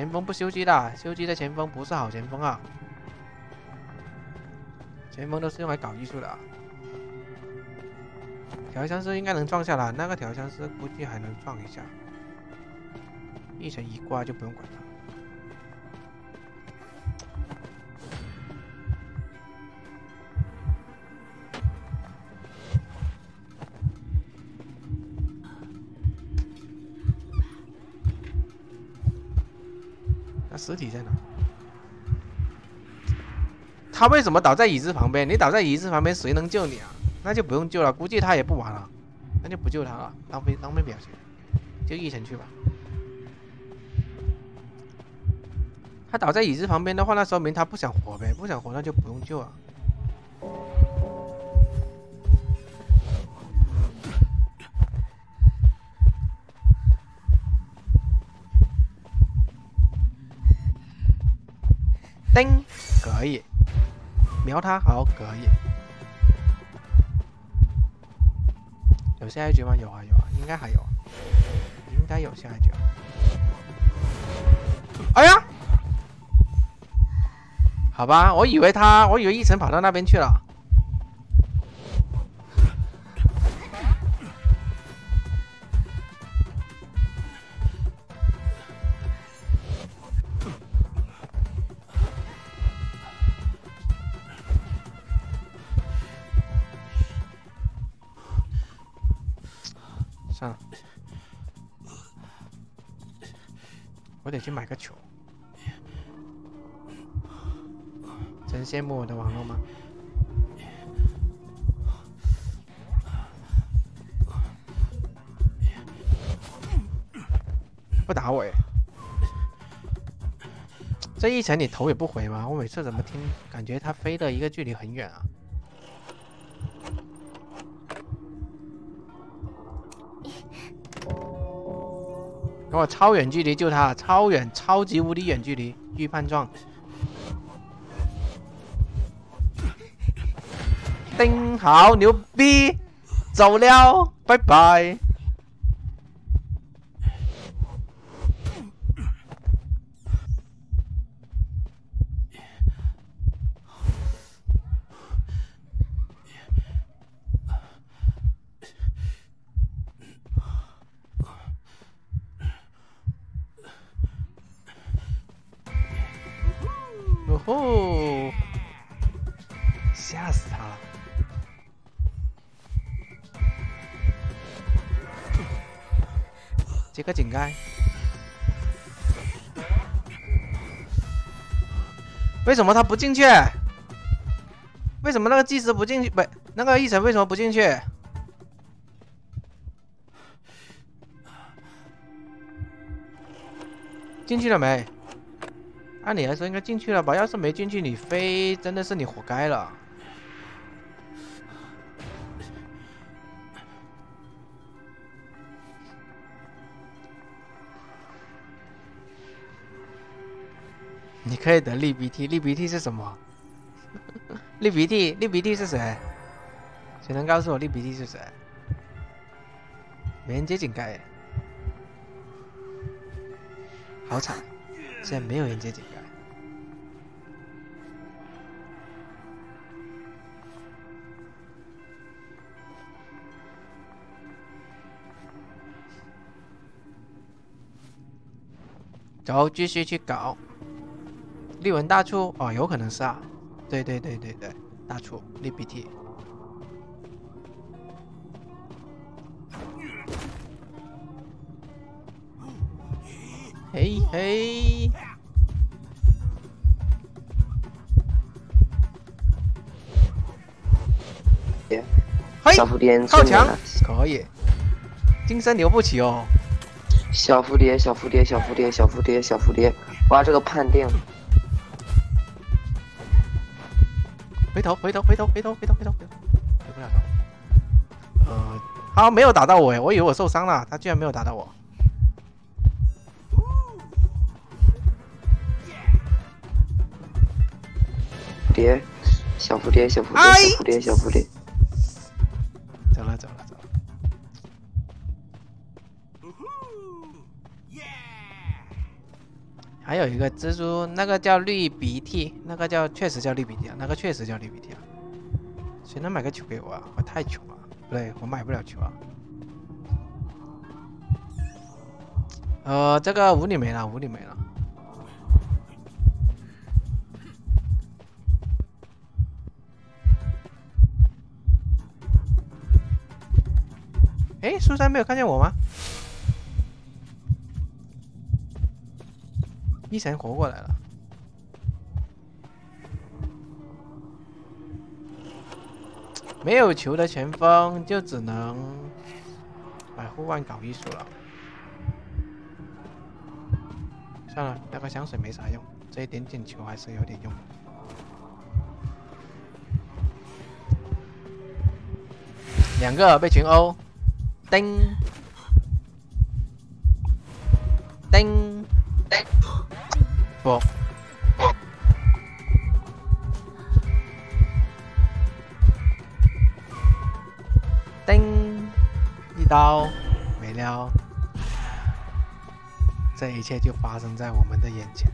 前锋不修机的，修机的前锋不是好前锋啊。前锋都是用来搞艺术的。调香师应该能撞下来，那个调香师估计还能撞一下。一层一挂就不用管他。尸体在哪？他为什么倒在椅子旁边？你倒在椅子旁边，谁能救你啊？那就不用救了，估计他也不玩了，那就不救他了，浪费浪费表情，就一层去吧。他倒在椅子旁边的话，那说明他不想活呗，不想活那就不用救啊。叮，可以，瞄他好，可以。有下一局吗？有啊有啊，应该还有，应该有下一局。哎呀！好吧，我以为他，我以为一晨跑到那边去了。算了，我得去买个球。真羡慕我的网络吗？不打我耶！这一层你头也不回吗？我每次怎么听感觉他飞的一个距离很远啊？给我超远距离救他，超远，超级无敌远距离预判撞。丁好牛逼，走了，拜拜。哦！吓死他了。这个井盖，为什么他不进去？为什么那个祭司不进去？不，那个异神为什么不进去？进去了没？按理来说应该进去了吧？要是没进去，你飞真的是你活该了。你可以得利鼻涕，利鼻涕是什么？利鼻涕，利鼻涕是谁？谁能告诉我利鼻涕是谁？没人接井盖，好惨，现在没有人接井盖。走，继续去搞。利文大促哦，有可能是啊，对对对对对，大促利鼻涕。嘿嘿，嘿，小蝴蝶靠墙可以，金身留不起哦。小蝴蝶，小蝴蝶，小蝴蝶，小蝴蝶，小蝴蝶，哇，这个判定，回头，回头，回头，回头，回头，回头，回头，回不了头。呃，他没有打到我哎，我以为我受伤了，他居然没有打到我。蝶，小蝴蝶，小蝴蝶，小蝴蝶，小蝴蝶，走了，走了，走了。还有一个蜘蛛，那个叫绿鼻涕，那个叫确实叫绿鼻涕啊，那个确实叫绿鼻涕啊。谁能买个球给我啊？我太穷了，不对，我买不了球啊。呃，这个屋里没了，屋里没了。哎，苏珊没有看见我吗？一神活过来了。没有球的前锋就只能买户外搞艺术了。算了，那个香水没啥用，这一点点球还是有点用。两个被群殴，叮叮叮，不，叮，一刀没了。这一切就发生在我们的眼前。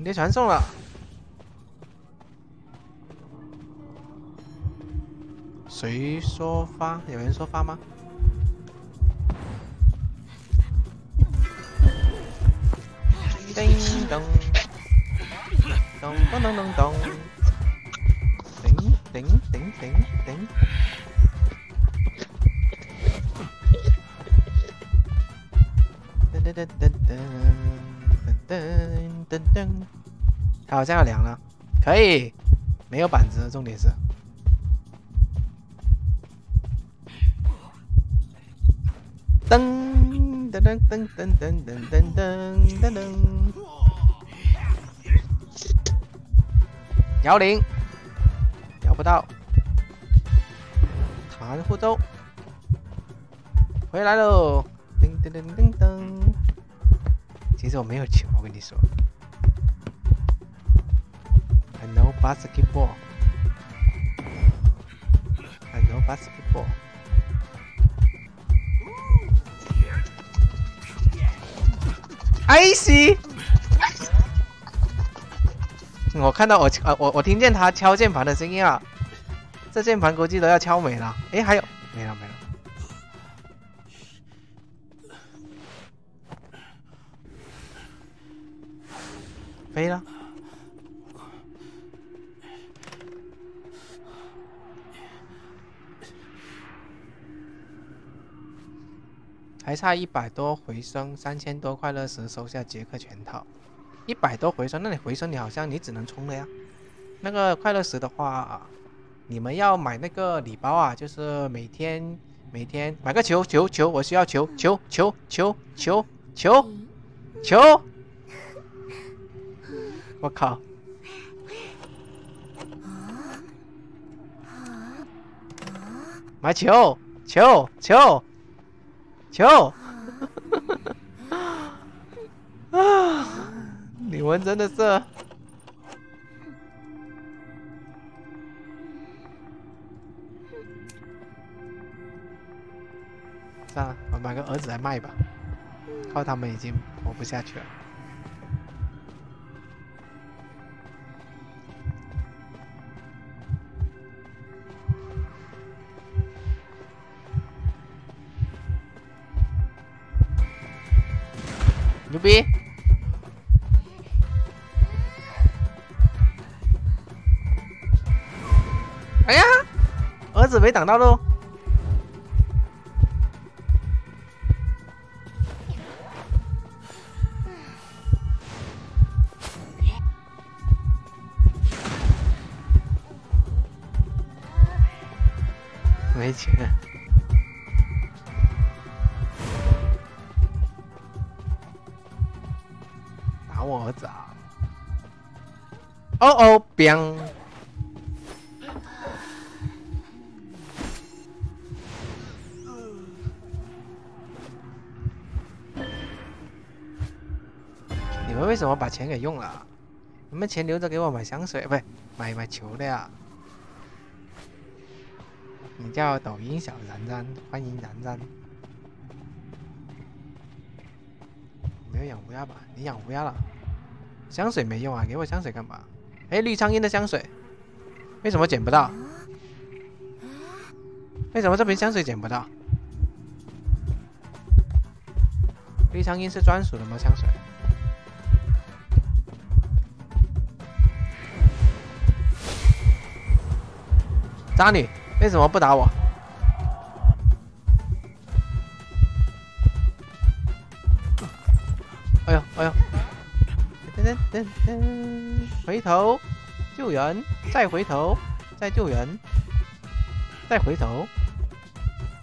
你的传送了。谁说发？有人说发吗？叮咚。咚咚咚咚咚，叮叮叮叮叮，噔噔噔噔噔噔噔噔，它好像要凉了，可以，没有板子，重点是，噔噔噔噔噔噔噔噔噔噔。摇铃，摇不到。弹护舟，回来喽！噔噔噔噔噔。其实我没有球，我跟你说。I know basketball. I know basketball. I see. 我看到我呃我我听见他敲键盘的声音啊，这键盘估计都要敲没了。哎，还有没了没了，飞了，还差一百多回升，三千多快乐石收下杰克全套。一百多回声，那你回声你好像你只能充了呀。那个快乐石的话，你们要买那个礼包啊，就是每天每天买个球球球，我需要球球球球球球球。我靠！买球球球球！啊！你们真的是，算了，我买个儿子来卖吧，靠他们已经活不下去了。牛逼！哎呀，儿子没挡到喽！没钱，哦哦，biang。为什么把钱给用了？你们钱留着给我买香水，不是买买球的呀？你叫抖音小然然，欢迎然然。没有养乌鸦吧？你养乌鸦了？香水没用啊，给我香水干嘛？哎，绿苍蝇的香水，为什么捡不到？为什么这瓶香水捡不到？绿苍蝇是专属的吗？香水？渣女，为什么不打我？噔噔，回头救人，再回头，再救人，再回头。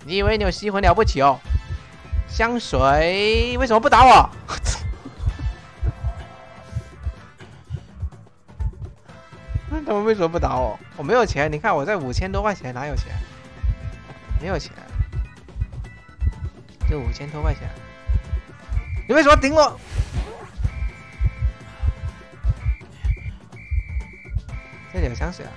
你以为你有吸魂了不起哦？香水为什么不打我？他们为什么不打我？我没有钱，你看我在五千多块钱，哪有钱？没有钱，就五千多块钱。你为什么顶我？这里有香水啊！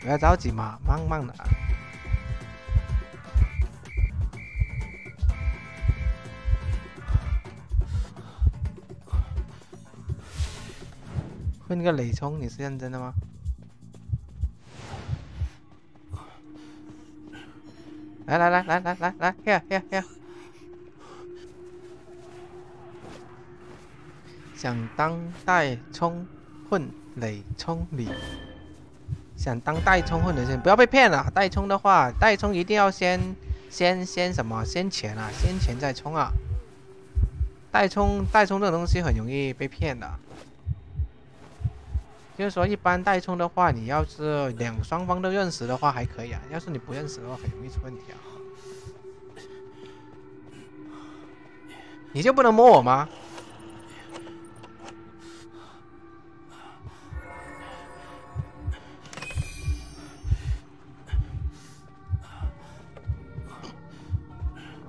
不要着急嘛，慢慢的。混个雷冲，你是认真的吗？来来来来来来来，here here here。想当代冲混雷冲里，想当代冲混雷冲，不要被骗了。代冲的话，代冲一定要先先先什么？先钱啊，先钱再冲啊。代冲代冲这种东西很容易被骗的。就是说，一般代充的话，你要是两双方都认识的话还可以啊。要是你不认识的话，很容易出问题啊。你就不能摸我吗？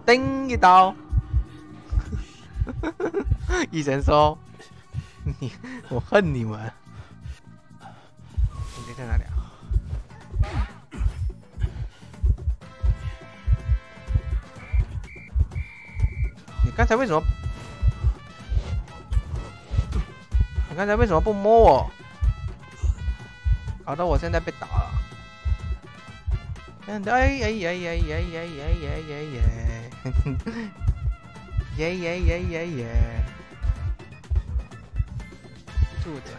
叮一刀！医生说：“你，我恨你们。”才为什么？你刚才为什么不摸我？搞得我现在被打了。哎哎呀呀呀呀呀呀呀呀！耶耶耶耶耶！住着。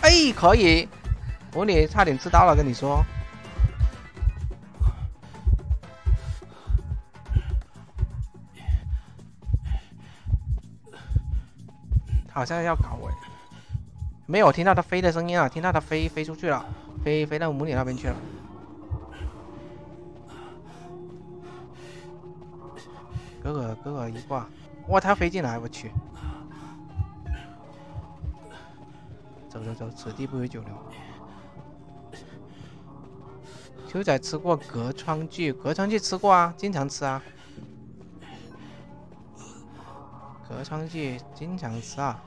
哎，可以！我你差点吃到了，跟你说，好像要搞我，没有听到他飞的声音啊，听到他飞飞出去了，飞飞到母女那边去了。哥哥哥哥一挂，哇，他飞进来，我去！走走走，此地不宜久留。秋仔吃过隔窗锯，隔窗锯吃过啊，经常吃啊。隔窗锯经常吃啊。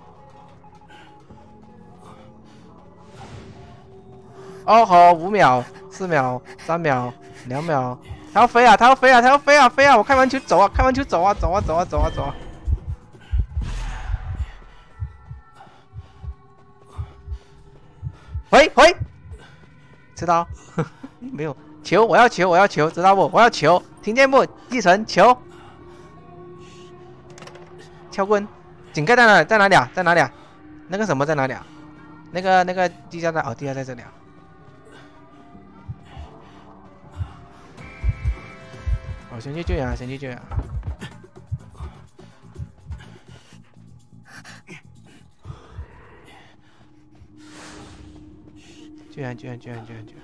哦吼，五秒、四秒、三秒、两秒，他要飞啊，他要飞啊，他要飞啊，飞啊！我开完球走啊，开完球走啊，走啊，走啊，走啊，走啊。回回，知道？没有球，我要球，我要球，知道不？我要球，听见不？继承球，撬棍，井盖在哪？在哪里啊？在哪里啊？那个什么在哪里啊？那个那个地下在哦，地下在这里啊。哦，先去救援啊，先去救援。救援救援救援救援救援！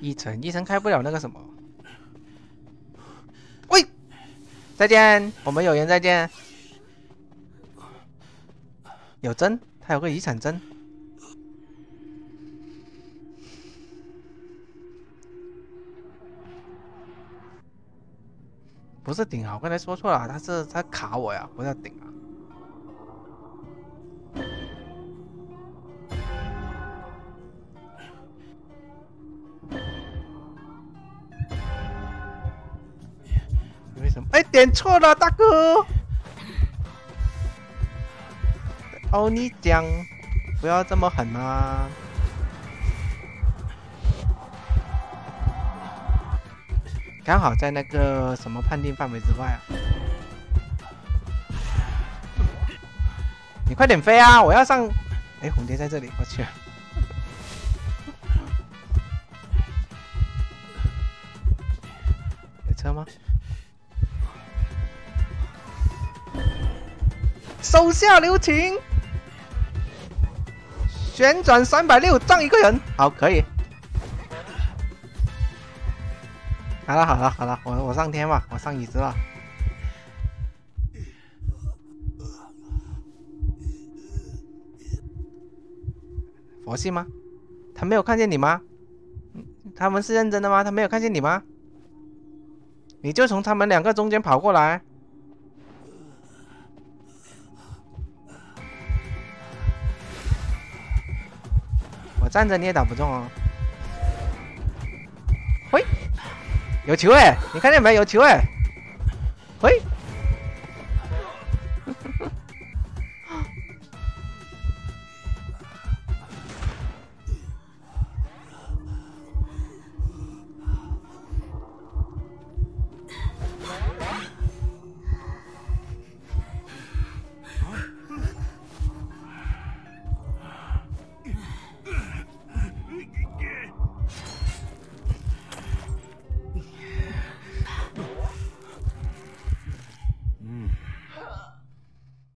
一层一层开不了那个什么？喂，再见，我们有缘再见。有针，他有个遗产针。不是顶啊，我刚才说错了，他是他卡我呀，不是顶啊。点错了，大哥。欧尼酱，不要这么狠嘛！刚好在那个什么判定范围之外啊！你快点飞啊！我要上。哎，红蝶在这里，我去。手下留情！旋转三百六，撞一个人，好，可以。好了，好了，好了，我我上天吧，我上椅子了。佛系吗？他没有看见你吗？他们是认真的吗？他没有看见你吗？你就从他们两个中间跑过来。站着你也打不中哦。喂，有球哎！你看见没？有球哎！喂。